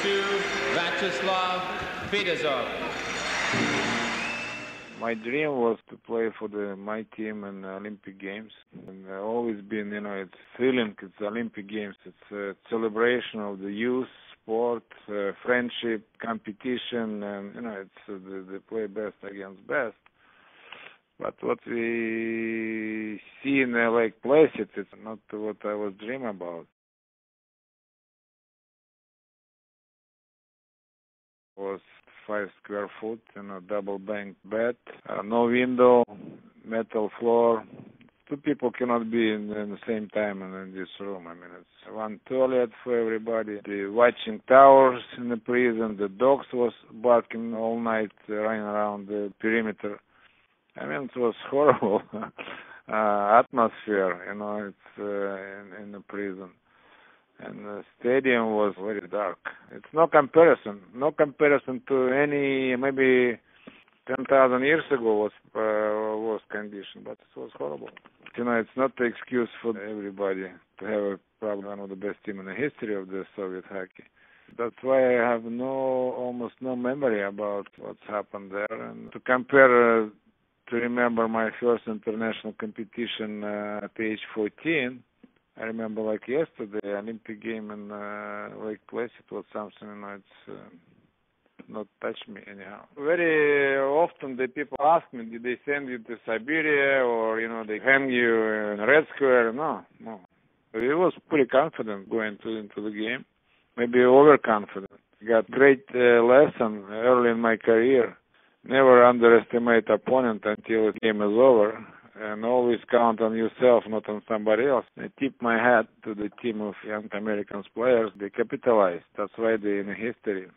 Viacheslav Fetisov. My dream was to play for the my team in the Olympic Games, and uh, always been, you know, it's thrilling. It's Olympic Games. It's a celebration of the youth, sport, uh, friendship, competition, and you know, it's uh, the, the play best against best. But what we see in uh, Lake Placid, it's not what I was dreaming about. Was five square foot and a double bank bed, uh, no window, metal floor. Two people cannot be in, in the same time in, in this room. I mean, it's one toilet for everybody. The watching towers in the prison. The dogs was barking all night, uh, running around the perimeter. I mean, it was horrible uh, atmosphere. You know, it's uh, in, in the prison and the stadium was very dark. It's no comparison, no comparison to any maybe ten thousand years ago was uh, was condition, but it was horrible. You know, it's not the excuse for everybody to have a probably one of the best team in the history of the Soviet hockey. That's why I have no almost no memory about what's happened there, and to compare. Uh, to remember my first international competition uh, at age 14, I remember like yesterday, Olympic game in uh, Lake Placid was something you know, it's uh, not touch me anyhow. Very often the people ask me, did they send you to Siberia or you know they hang you in Red Square? No, no. I was pretty confident going to, into the game, maybe overconfident. Got great uh, lesson early in my career. Never underestimate opponent until the game is over and always count on yourself, not on somebody else. I tip my hat to the team of young American players. They capitalized. That's why they're in history.